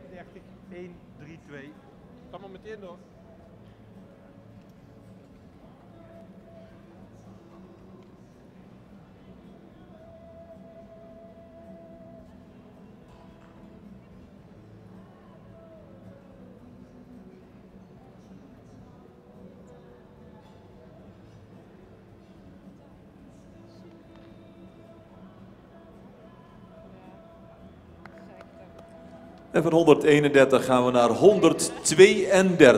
32 1 3 2. Kan maar meteen door. En van 131 gaan we naar 132.